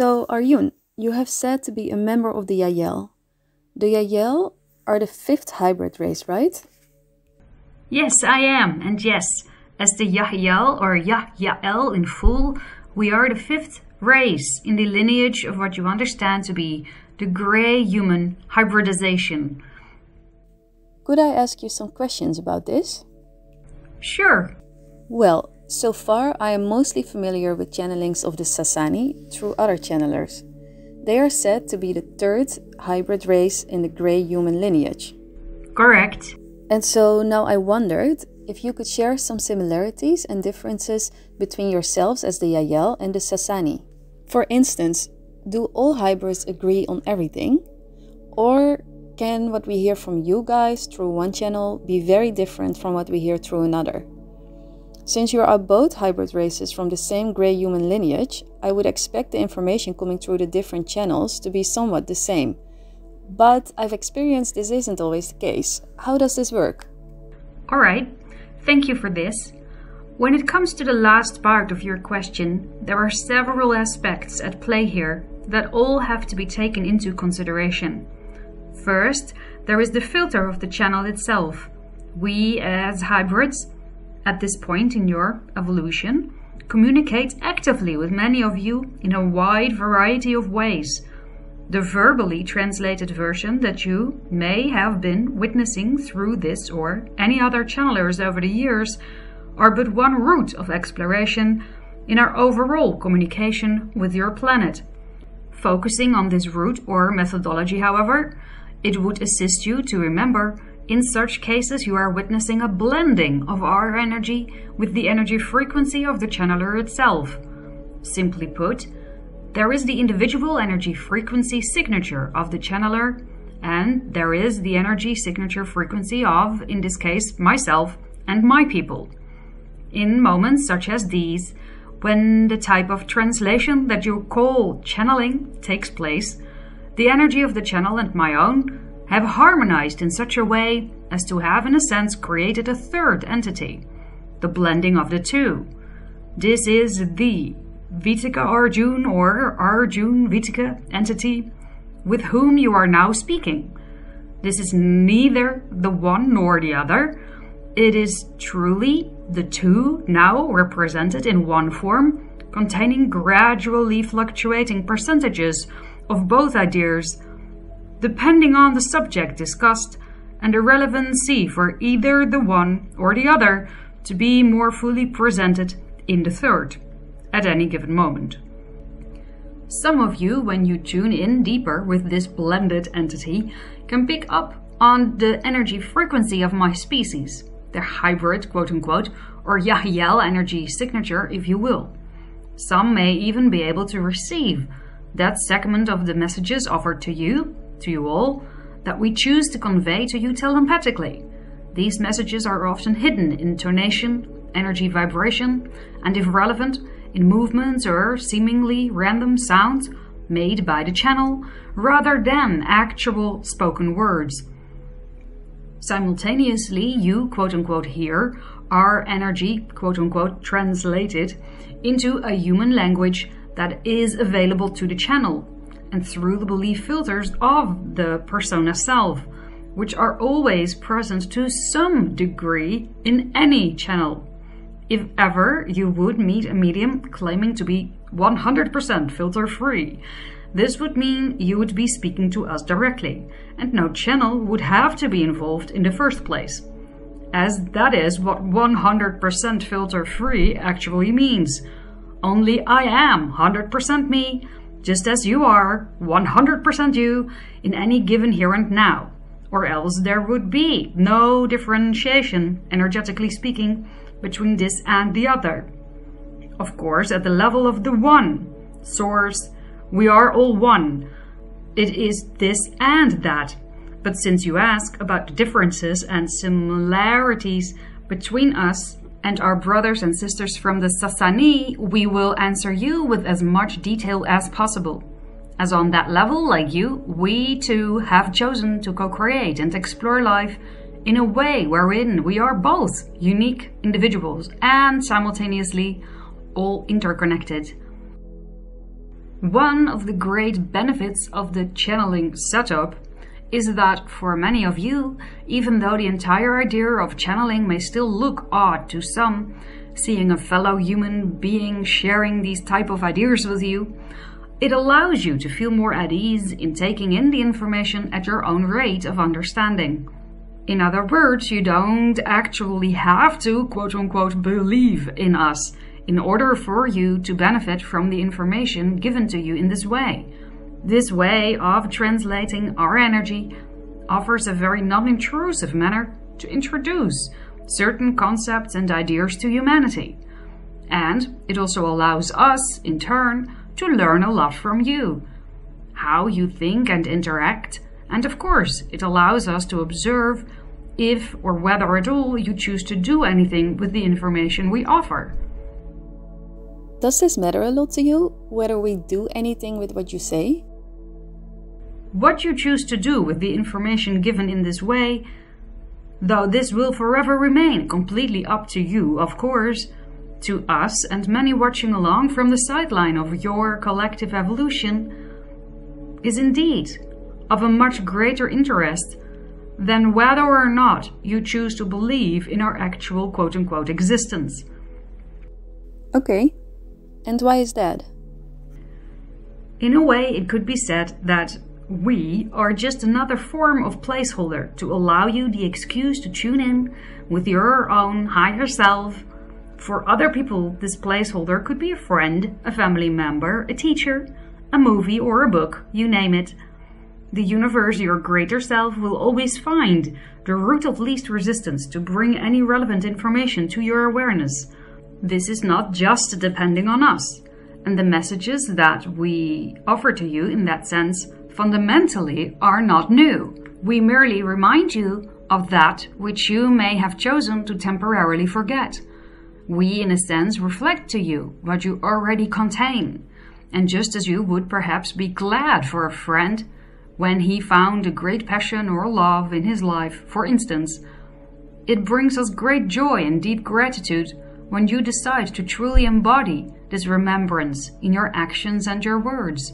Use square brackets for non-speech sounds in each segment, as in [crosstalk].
So, Arjun, you have said to be a member of the Yahyel. The Yahyel are the fifth hybrid race, right? Yes, I am, and yes, as the Yahyel or Yahyael in full, we are the fifth race in the lineage of what you understand to be the grey human hybridization. Could I ask you some questions about this? Sure. Well, so far I am mostly familiar with channelings of the Sassani through other channelers. They are said to be the third hybrid race in the grey human lineage. Correct. And so now I wondered if you could share some similarities and differences between yourselves as the Yahyel and the Sassani. For instance, do all hybrids agree on everything? Or can what we hear from you guys through one channel be very different from what we hear through another? Since you are both hybrid races from the same grey human lineage, I would expect the information coming through the different channels to be somewhat the same. But I've experienced this isn't always the case. How does this work? Alright, thank you for this. When it comes to the last part of your question, there are several aspects at play here that all have to be taken into consideration. First, there is the filter of the channel itself. We, as hybrids, at this point in your evolution, communicate actively with many of you in a wide variety of ways. The verbally translated version that you may have been witnessing through this or any other channelers over the years are but one route of exploration in our overall communication with your planet. Focusing on this route or methodology, however, it would assist you to remember in such cases, you are witnessing a blending of our energy with the energy frequency of the channeler itself. Simply put, there is the individual energy frequency signature of the channeler, and there is the energy signature frequency of, in this case, myself and my people. In moments such as these, when the type of translation that you call channeling takes place, the energy of the channel and my own have harmonized in such a way as to have, in a sense, created a third entity, the blending of the two. This is the Wieteke Arjun or Arjun Wieteke entity with whom you are now speaking. This is neither the one nor the other. It is truly the two now represented in one form, containing gradually fluctuating percentages of both ideas depending on the subject discussed and the relevancy for either the one or the other to be more fully presented in the third at any given moment. Some of you, when you tune in deeper with this blended entity, can pick up on the energy frequency of my species, their hybrid, quote unquote, or Yahyel energy signature, if you will. Some may even be able to receive that segment of the messages offered to you to you all that we choose to convey to you telepathically. These messages are often hidden in tonation, energy vibration, and if relevant, in movements or seemingly random sounds made by the channel rather than actual spoken words. Simultaneously, you quote unquote hear our energy quote unquote translated into a human language that is available to the channel and through the belief filters of the persona self, which are always present to some degree in any channel. If ever you would meet a medium claiming to be 100% filter free, this would mean you would be speaking to us directly, and no channel would have to be involved in the first place. As that is what 100% filter free actually means. Only I am 100% me, just as you are 100% you in any given here and now, or else there would be no differentiation, energetically speaking, between this and the other. Of course, at the level of the one, source, we are all one. It is this and that. But since you ask about the differences and similarities between us, and our brothers and sisters from the Sassani, we will answer you with as much detail as possible. As on that level, like you, we too have chosen to co create and explore life in a way wherein we are both unique individuals and simultaneously all interconnected. One of the great benefits of the channeling setup is that for many of you, even though the entire idea of channeling may still look odd to some, seeing a fellow human being sharing these type of ideas with you, it allows you to feel more at ease in taking in the information at your own rate of understanding. In other words, you don't actually have to quote unquote believe in us in order for you to benefit from the information given to you in this way. This way of translating our energy offers a very non intrusive manner to introduce certain concepts and ideas to humanity. And it also allows us, in turn, to learn a lot from you. How you think and interact, and of course, it allows us to observe if or whether at all you choose to do anything with the information we offer. Does this matter a lot to you, whether we do anything with what you say? What you choose to do with the information given in this way, though this will forever remain completely up to you, of course, to us and many watching along from the sideline of your collective evolution, is indeed of a much greater interest than whether or not you choose to believe in our actual quote unquote existence. Okay, and why is that? In a way, it could be said that we are just another form of placeholder to allow you the excuse to tune in with your own higher self. For other people, this placeholder could be a friend, a family member, a teacher, a movie, or a book, you name it. The universe, your greater self, will always find the route of least resistance to bring any relevant information to your awareness. This is not just depending on us, and the messages that we offer to you in that sense fundamentally are not new. We merely remind you of that which you may have chosen to temporarily forget. We, in a sense, reflect to you what you already contain. And just as you would perhaps be glad for a friend when he found a great passion or love in his life, for instance, it brings us great joy and deep gratitude when you decide to truly embody this remembrance in your actions and your words.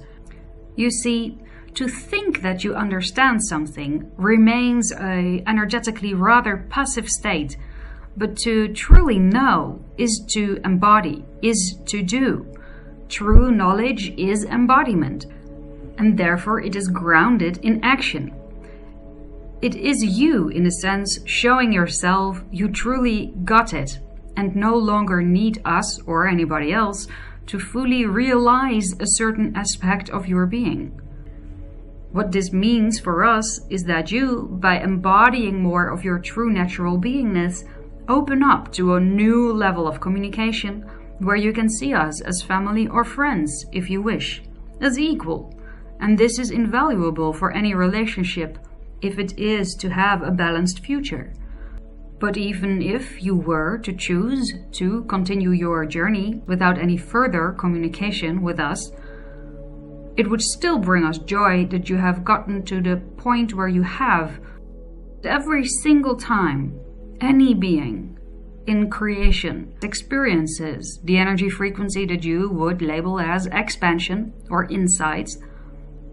You see, to think that you understand something remains a energetically rather passive state, but to truly know is to embody, is to do. True knowledge is embodiment and therefore it is grounded in action. It is you, in a sense, showing yourself you truly got it and no longer need us or anybody else to fully realize a certain aspect of your being. What this means for us is that you, by embodying more of your true natural beingness, open up to a new level of communication where you can see us as family or friends if you wish, as equal and this is invaluable for any relationship if it is to have a balanced future. But even if you were to choose to continue your journey without any further communication with us, it would still bring us joy that you have gotten to the point where you have. Every single time any being in creation experiences the energy frequency that you would label as expansion or insights,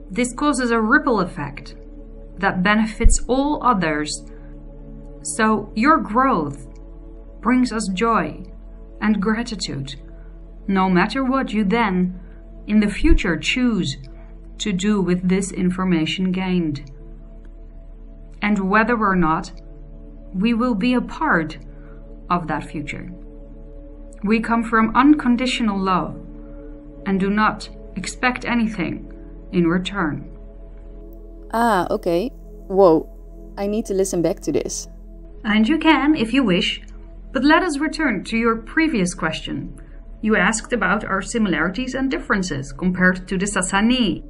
this causes a ripple effect that benefits all others. So your growth brings us joy and gratitude, no matter what you then in the future choose to do with this information gained. And whether or not we will be a part of that future. We come from unconditional love and do not expect anything in return. Ah, okay. Whoa, I need to listen back to this. And you can, if you wish. But let us return to your previous question. You asked about our similarities and differences compared to the Sassani.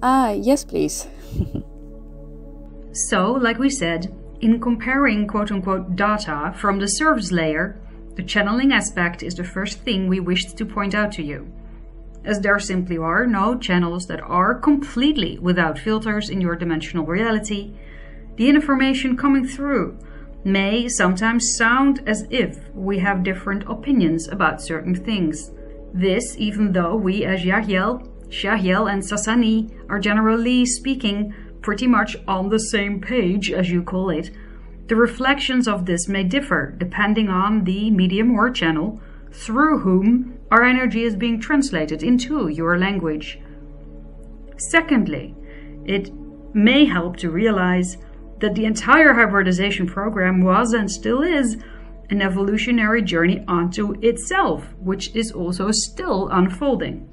Ah, yes, please. so, like we said, in comparing quote unquote data from the service layer, the channeling aspect is the first thing we wished to point out to you as there simply are no channels that are completely without filters in your dimensional reality, the information coming through may sometimes sound as if we have different opinions about certain things. This, even though we as Yahyel Shayel and Sassani are generally speaking pretty much on the same page, as you call it. The reflections of this may differ depending on the medium or channel through whom our energy is being translated into your language. Secondly, it may help to realize that the entire hybridization program was and still is an evolutionary journey onto itself, which is also still unfolding.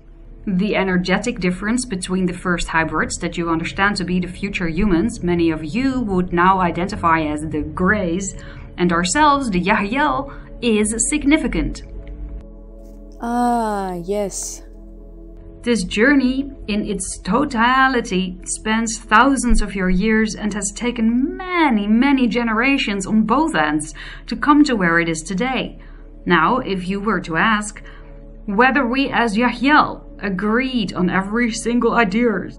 The energetic difference between the first hybrids that you understand to be the future humans, many of you would now identify as the Greys, and ourselves, the Yahyel, is significant. Ah, yes. This journey, in its totality, spans thousands of your years and has taken many, many generations on both ends to come to where it is today. Now, if you were to ask whether we as Yahyel agreed on every single idea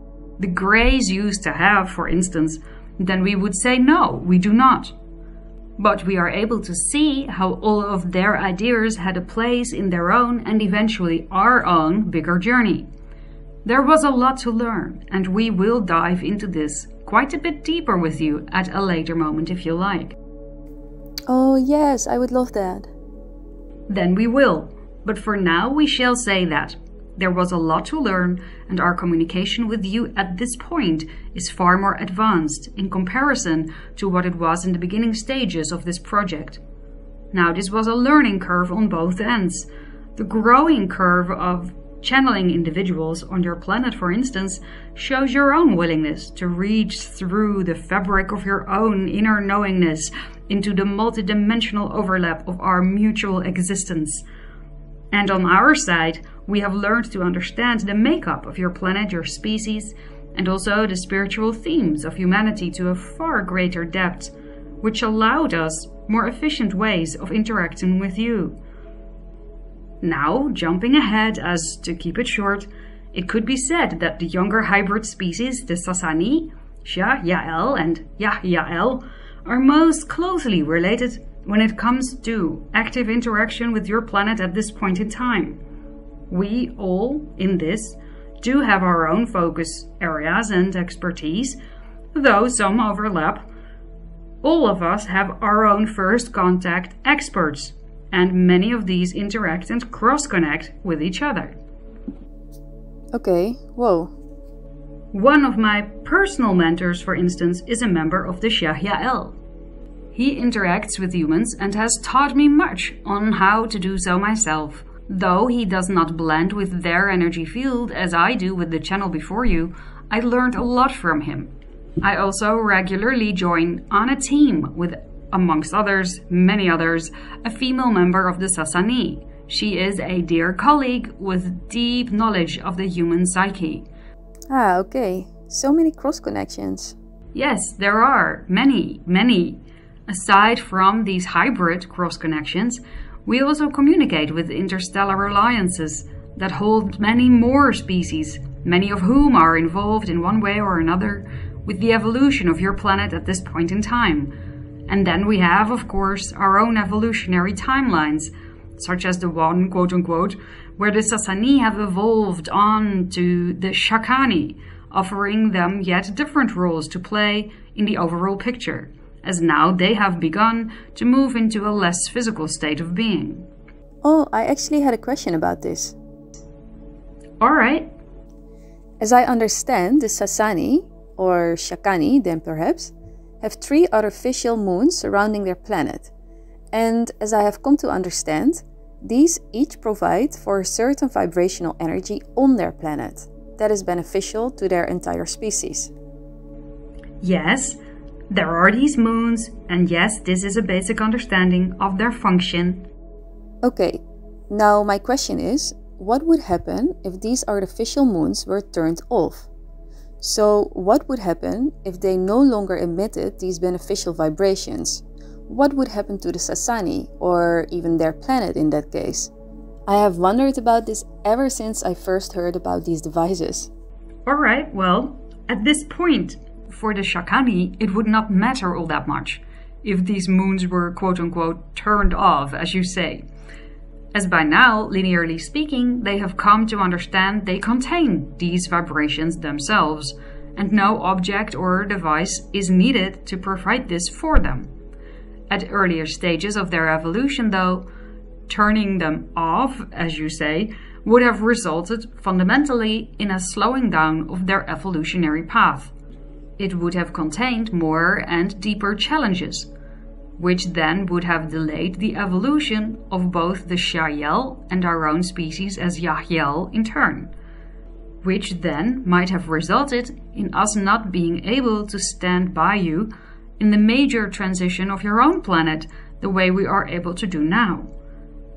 the Greys used to have, for instance, then we would say no, we do not. But we are able to see how all of their ideas had a place in their own and eventually our own bigger journey. There was a lot to learn, and we will dive into this quite a bit deeper with you at a later moment if you like. Oh, yes, I would love that. Then we will, but for now we shall say that there was a lot to learn, and our communication with you at this point is far more advanced in comparison to what it was in the beginning stages of this project. Now, this was a learning curve on both ends. The growing curve of Channeling individuals on your planet, for instance, shows your own willingness to reach through the fabric of your own inner knowingness into the multidimensional overlap of our mutual existence. And on our side, we have learned to understand the makeup of your planet, your species, and also the spiritual themes of humanity to a far greater depth, which allowed us more efficient ways of interacting with you. Now, jumping ahead as to keep it short, it could be said that the younger hybrid species, the Sassani, Sha Yael and Yahyel, are most closely related when it comes to active interaction with your planet at this point in time. We all, in this, do have our own focus areas and expertise, though some overlap. All of us have our own first contact experts and many of these interact and cross connect with each other. Okay, whoa. One of my personal mentors, for instance, is a member of the Shayel. He interacts with humans and has taught me much on how to do so myself. Though he does not blend with their energy field as I do with the channel before you, I learned a lot from him. I also regularly join on a team with amongst others, many others, a female member of the Sassani. She is a dear colleague with deep knowledge of the human psyche. Ah, okay. So many cross connections. Yes, there are many, many. Aside from these hybrid cross connections, we also communicate with interstellar alliances that hold many more species, many of whom are involved in one way or another with the evolution of your planet at this point in time and then we have, of course, our own evolutionary timelines, such as the one, quote unquote, where the Sassani have evolved on to the Shakani, offering them yet different roles to play in the overall picture, as now they have begun to move into a less physical state of being. Oh, I actually had a question about this. Alright. As I understand, the Sassani, or Shakani then perhaps, have three artificial moons surrounding their planet. And as I have come to understand, these each provide for a certain vibrational energy on their planet that is beneficial to their entire species. Yes, there are these moons, and yes, this is a basic understanding of their function. Okay, now my question is what would happen if these artificial moons were turned off? So, what would happen if they no longer emitted these beneficial vibrations? What would happen to the Sassani, or even their planet in that case? I have wondered about this ever since I first heard about these devices. Alright, well, at this point, for the Shakani, it would not matter all that much if these moons were quote unquote turned off, as you say. As by now, linearly speaking, they have come to understand they contain these vibrations themselves, and no object or device is needed to provide this for them. At earlier stages of their evolution, though, turning them off, as you say, would have resulted fundamentally in a slowing down of their evolutionary path. It would have contained more and deeper challenges, which then would have delayed the evolution of both the Shayel and our own species as Yahyel in turn, which then might have resulted in us not being able to stand by you in the major transition of your own planet the way we are able to do now.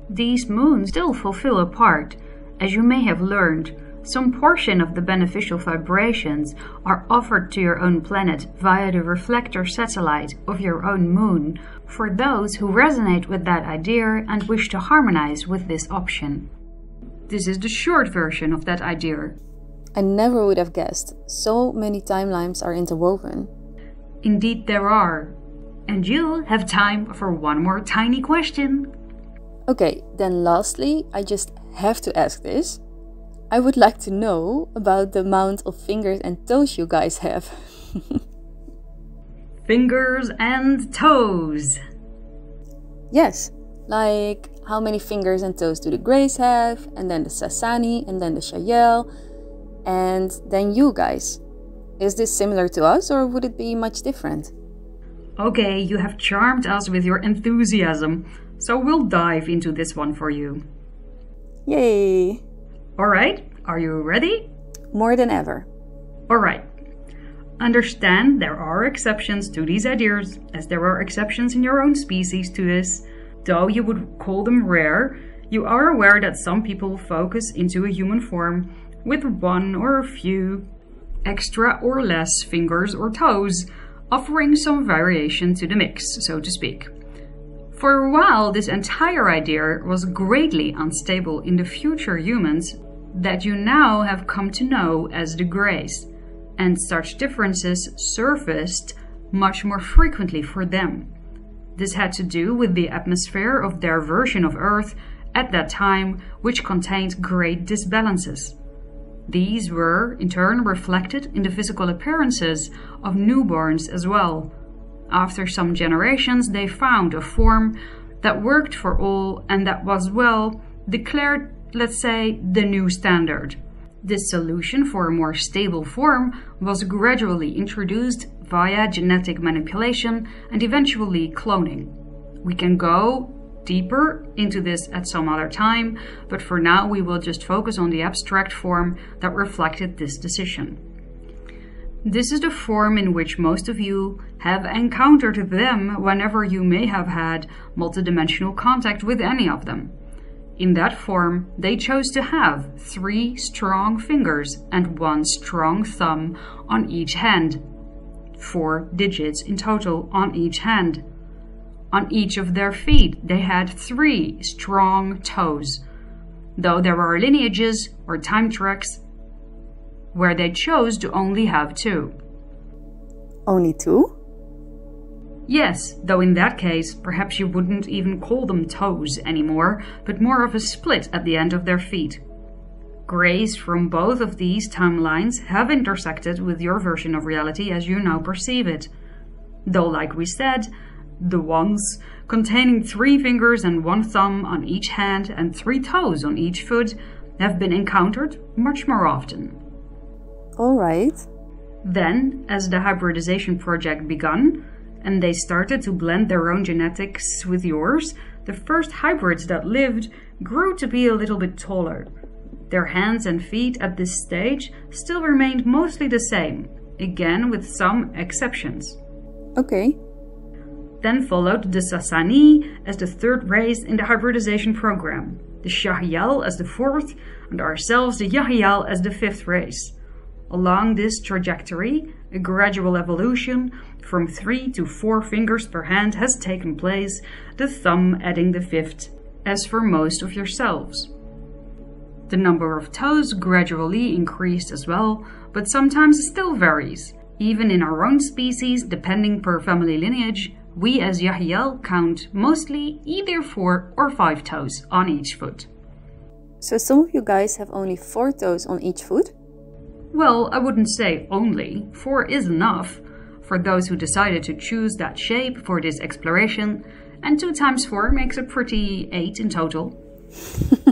These moons still fulfill a part, as you may have learned some portion of the beneficial vibrations are offered to your own planet via the reflector satellite of your own moon for those who resonate with that idea and wish to harmonize with this option. This is the short version of that idea. I never would have guessed. So many timelines are interwoven. Indeed, there are. And you'll have time for one more tiny question. Okay, then lastly, I just have to ask this. I would like to know about the amount of fingers and toes you guys have. [laughs] fingers and toes. Yes, like how many fingers and toes do the Greys have, and then the Sassani, and then the Shayel, and then you guys. Is this similar to us, or would it be much different? Okay, you have charmed us with your enthusiasm, so we'll dive into this one for you. Yay! Alright, are you ready? More than ever. Alright. Understand there are exceptions to these ideas, as there are exceptions in your own species to this. Though you would call them rare, you are aware that some people focus into a human form with one or a few extra or less fingers or toes, offering some variation to the mix, so to speak. For a while, this entire idea was greatly unstable in the future humans that you now have come to know as the Greys, and such differences surfaced much more frequently for them. This had to do with the atmosphere of their version of Earth at that time, which contained great disbalances. These were, in turn, reflected in the physical appearances of newborns as well. After some generations, they found a form that worked for all and that was, well, declared let's say, the new standard. This solution for a more stable form was gradually introduced via genetic manipulation and eventually cloning. We can go deeper into this at some other time, but for now we will just focus on the abstract form that reflected this decision. This is the form in which most of you have encountered them whenever you may have had multidimensional contact with any of them. In that form, they chose to have three strong fingers and one strong thumb on each hand, four digits in total on each hand. On each of their feet, they had three strong toes, though there are lineages or time tracks where they chose to only have two. Only two? Yes, though in that case, perhaps you wouldn't even call them toes anymore, but more of a split at the end of their feet. Greys from both of these timelines have intersected with your version of reality as you now perceive it. Though, like we said, the ones containing three fingers and one thumb on each hand and three toes on each foot have been encountered much more often. Alright. Then, as the hybridization project begun, and they started to blend their own genetics with yours, the first hybrids that lived grew to be a little bit taller. Their hands and feet at this stage still remained mostly the same, again with some exceptions. Okay. Then followed the Sassani as the third race in the hybridization program, the Shayel as the fourth, and ourselves the Yahyel as the fifth race. Along this trajectory, a gradual evolution from three to four fingers per hand has taken place, the thumb adding the fifth, as for most of yourselves. The number of toes gradually increased as well, but sometimes still varies. Even in our own species, depending per family lineage, We as Yahyel count mostly either four or five toes on each foot. So some of you guys have only four toes on each foot? Well, I wouldn't say only. Four is enough for those who decided to choose that shape for this exploration, and 2 times 4 makes a pretty 8 in total.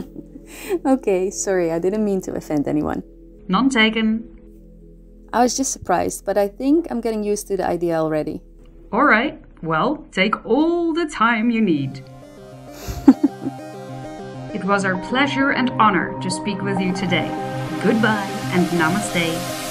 [laughs] okay, sorry, I didn't mean to offend anyone. None taken. I was just surprised, but I think I'm getting used to the idea already. Alright, well, take all the time you need. [laughs] it was our pleasure and honor to speak with you today. Goodbye and namaste.